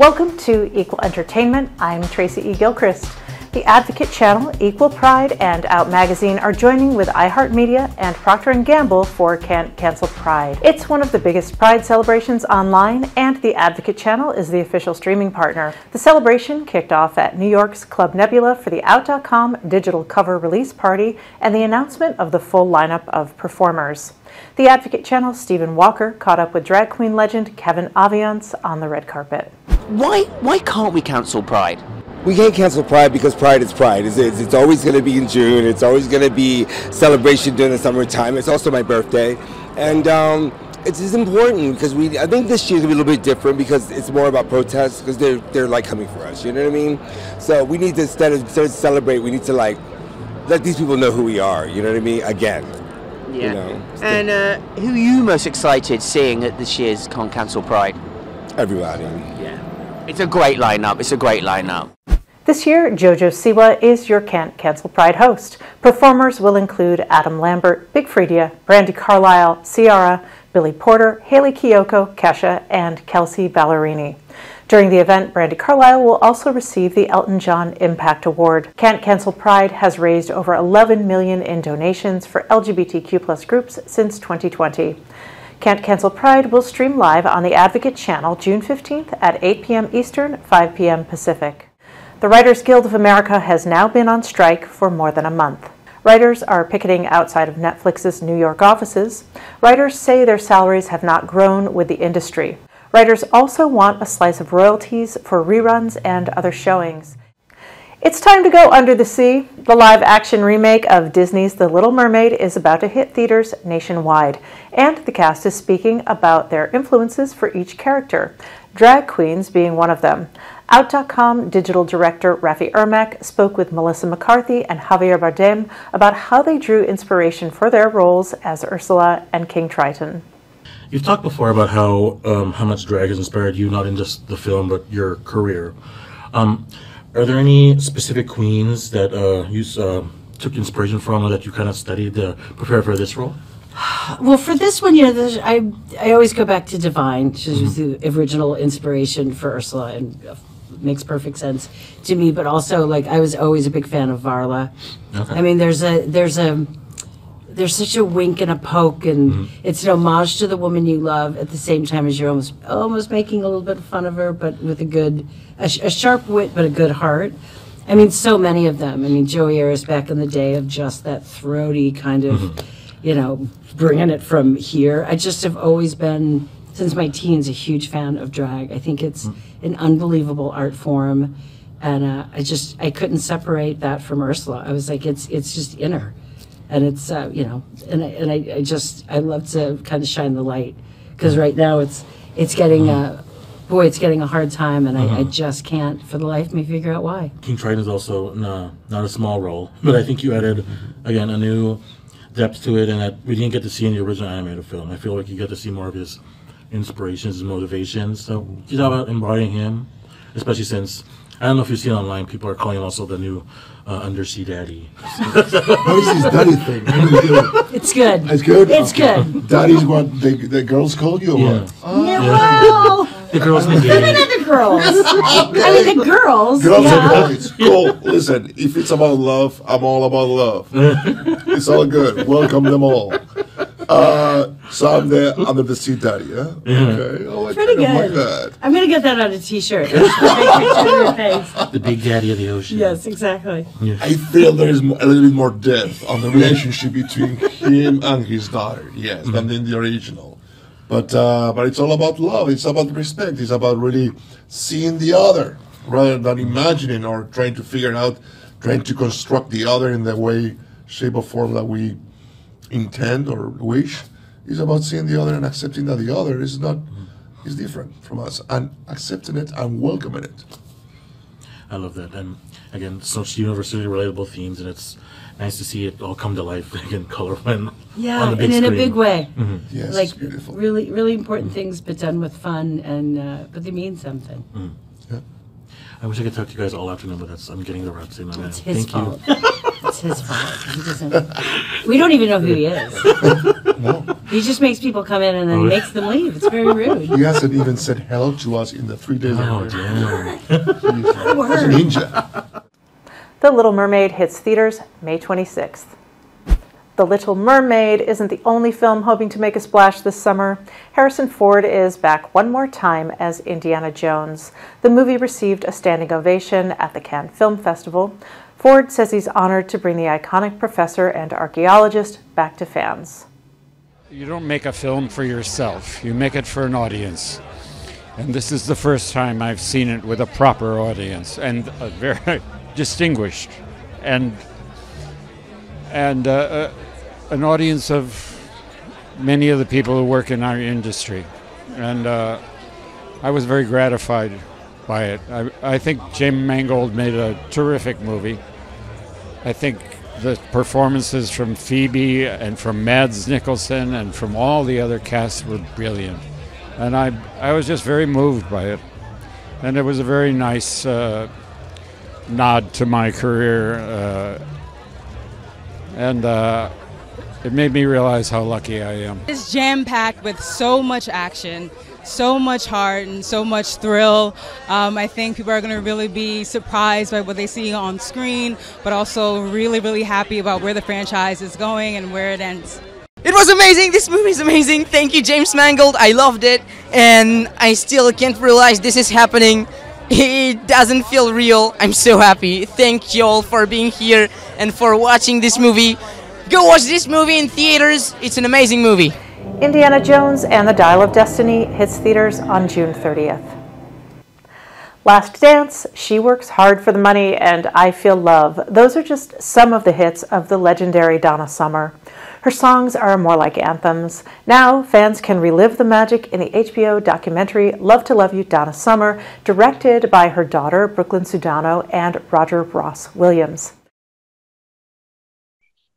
Welcome to Equal Entertainment. I'm Tracy E. Gilchrist. The Advocate Channel, Equal Pride, and Out Magazine are joining with iHeartMedia and Procter & Gamble for Can't Cancel Pride. It's one of the biggest Pride celebrations online, and the Advocate Channel is the official streaming partner. The celebration kicked off at New York's Club Nebula for the Out.com digital cover release party and the announcement of the full lineup of performers. The Advocate Channel, Stephen Walker, caught up with drag queen legend Kevin Aviance on the red carpet. Why, why can't we cancel Pride? we can't cancel Pride because Pride is Pride. It's, it's, it's always going to be in June. It's always going to be celebration during the summertime. It's also my birthday, and um, it's, it's important because we. I think this year's gonna be a little bit different because it's more about protests because they're they're like coming for us. You know what I mean? So we need to instead of, instead of celebrate, we need to like let these people know who we are. You know what I mean? Again. Yeah. You know, and uh, who are you most excited seeing at this year's Can't Cancel Pride? everybody. Yeah. It's a great lineup. It's a great lineup. This year, JoJo Siwa is your Can't Cancel Pride host. Performers will include Adam Lambert, Big Freedia, Brandi Carlile, Ciara, Billy Porter, Hayley Kiyoko, Kesha, and Kelsea Ballerini. During the event, Brandi Carlile will also receive the Elton John Impact Award. Can't Cancel Pride has raised over 11 million in donations for LGBTQ groups since 2020. Can't Cancel Pride will stream live on the Advocate channel June 15th at 8 p.m. Eastern, 5 p.m. Pacific. The Writers Guild of America has now been on strike for more than a month. Writers are picketing outside of Netflix's New York offices. Writers say their salaries have not grown with the industry. Writers also want a slice of royalties for reruns and other showings. It's time to go under the sea. The live action remake of Disney's The Little Mermaid is about to hit theaters nationwide, and the cast is speaking about their influences for each character, drag queens being one of them. Out.com digital director Raffy Ermac spoke with Melissa McCarthy and Javier Bardem about how they drew inspiration for their roles as Ursula and King Triton. You've talked before about how um, how much drag has inspired you, not in just the film but your career. Um, are there any specific queens that uh, you uh, took inspiration from, or that you kind of studied to prepare for this role? Well, for this one, you know, I I always go back to Divine. She was mm-hmm. the original inspiration for Ursula, and uh, makes perfect sense to me. But also, like, I was always a big fan of Varla. Okay. I mean, there's a there's a there's such a wink and a poke, and mm-hmm. it's an homage to the woman you love at the same time as you're almost almost making a little bit of fun of her, but with a good a, a sharp wit, but a good heart. I mean, so many of them. I mean, Joey Arias back in the day of just that throaty kind of, mm-hmm. you know, bringing it from here. I just have always been since my teens a huge fan of drag. I think it's mm. an unbelievable art form, and uh, I just I couldn't separate that from Ursula. I was like, it's it's just in her, and it's uh, you know, and I, and I, I just I love to kind of shine the light because right now it's it's getting uh, boy it's getting a hard time, and. I, I, uh-huh. just can't for the life of me figure out why. King Triton is also no, not a small role, but I think you added again a new depth to it, and that we didn't get to see in the original animated film. I feel like you get to see more of his inspirations and motivations. So you talk about embodying him, especially since I don't know if you've seen online, people are calling him also the new uh, undersea daddy. what is daddy thing? It's good. It's good. It's okay. good. Daddy's what the, the girls call you. Yeah. Oh. yeah. Well, the girls need the girls. I mean the girls. Girls yeah. and boys. Cool. Listen, if it's about love, I'm all about love. it's all good. Welcome them all. Uh, so I'm there under the sea daddy, yeah? Okay. Oh, I Pretty good. Like I'm going to get that on a t shirt. the big daddy of the ocean. Yes, exactly. Yeah. I feel there is a little bit more depth on the relationship between him and his daughter, yes, mm-hmm. than in the original. But, uh, but it's all about love. It's about respect. It's about really seeing the other rather than imagining or trying to figure out, trying to construct the other in the way, shape, or form that we intend or wish is about seeing the other and accepting that the other is not is different from us and accepting it and welcoming it. I love that, and again, such universally relatable themes, and it's nice to see it all come to life again, color when yeah, and in screen. a big way. Mm-hmm. Yes, like really, really important things, but done with fun, and uh, but they mean something. Mm. Yeah. I wish I could talk to you guys all afternoon, but that's I'm getting the rats in my It's his Thank fault. it's his fault. He doesn't. We don't even know who he is. no. He just makes people come in and then Oh. makes them leave. It's very rude. He hasn't even said hello to us in the three days. Oh, that damn. He's a ninja. The Little Mermaid hits theaters May 26th. The Little Mermaid isn't the only film hoping to make a splash this summer. Harrison Ford is back one more time as Indiana Jones. The movie received a standing ovation at the Cannes Film Festival. Ford says he's honored to bring the iconic professor and archaeologist back to fans. You don't make a film for yourself, you make it for an audience. And this is the first time I've seen it with a proper audience and a very distinguished and and uh, uh, an audience of many of the people who work in our industry. And uh, I was very gratified by it. I, I think Jim Mangold made a terrific movie. I think the performances from Phoebe and from Mads Mikkelsen and from all the other casts were brilliant. And I, I was just very moved by it. And it was a very nice uh, nod to my career. Uh, and uh, it made me realize how lucky I am. It's jam packed with so much action, so much heart, and so much thrill. Um, I think people are going to really be surprised by what they see on screen, but also really, really happy about where the franchise is going and where it ends. It was amazing. This movie is amazing. Thank you, James Mangold. I loved it, and I still can't realize this is happening. It doesn't feel real. I'm so happy. Thank you all for being here and for watching this movie. Go watch this movie in theaters. It's an amazing movie. Indiana Jones and the Dial of Destiny hits theaters on June 30th. Last Dance, She Works Hard for the Money, and I Feel Love. Those are just some of the hits of the legendary Donna Summer. Her songs are more like anthems. Now, fans can relive the magic in the HBO documentary Love to Love You, Donna Summer, directed by her daughter, Brooklyn Sudano, and Roger Ross Williams.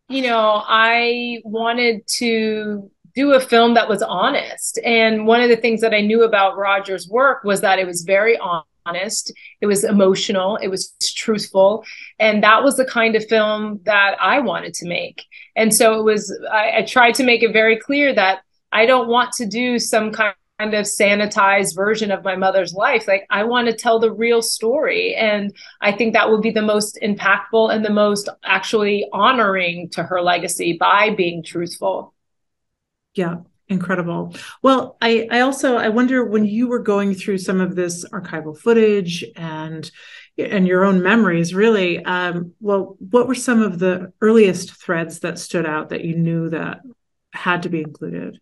you know, I wanted to do a film that was honest. And one of the things that I knew about Roger's work was that it was very honest, it was emotional, it was truthful. And that was the kind of film that I wanted to make. And so it was, I, I tried to make it very clear that I don't want to do some kind kind of sanitized version of my mother's life. Like I want to tell the real story. And I think that would be the most impactful and the most actually honoring to her legacy by being truthful. Yeah, incredible. Well, I, I also I wonder when you were going through some of this archival footage and and your own memories, really. Um, well, what were some of the earliest threads that stood out that you knew that had to be included?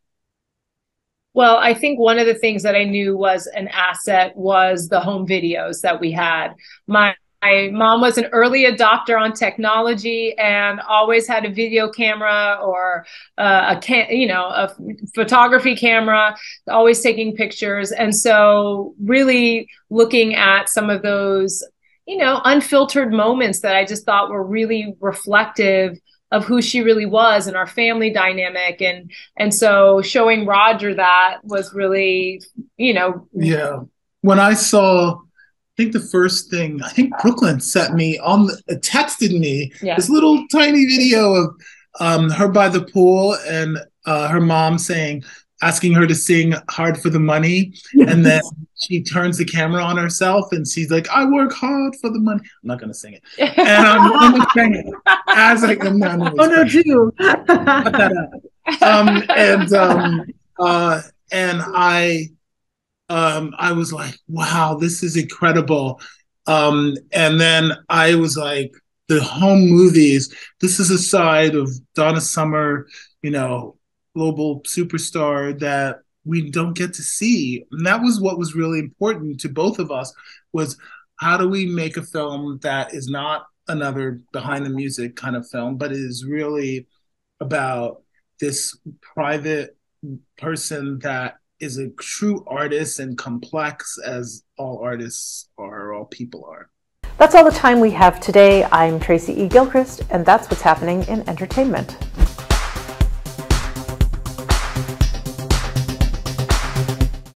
Well, I think one of the things that I knew was an asset was the home videos that we had. My my mom was an early adopter on technology and always had a video camera or uh, a can, you know, a photography camera, always taking pictures. And so, really looking at some of those, you know, unfiltered moments that I just thought were really reflective of who she really was and our family dynamic and and so showing Roger that was really you know yeah when I saw think the first thing I think Brooklyn sent me on the, texted me Yeah. this little tiny video of um, her by the pool and uh, her mom saying asking her to sing hard for the money and then she turns the camera on herself and she's like I work hard for the money I'm not gonna sing it and I'm gonna sing it as I come down the Oh no, do. cut that out. Um, and um, uh, and I um, I was like, wow, this is incredible. Um, and then I was like, the home movies. This is a side of Donna Summer, you know, global superstar that we don't get to see. And that was what was really important to both of us was how do we make a film that is not another behind the music kind of film, but is really about this private person that is a true artist and complex as all artists are, all people are. That's all the time we have today. I'm Tracy E. Gilchrist, and that's what's happening in entertainment.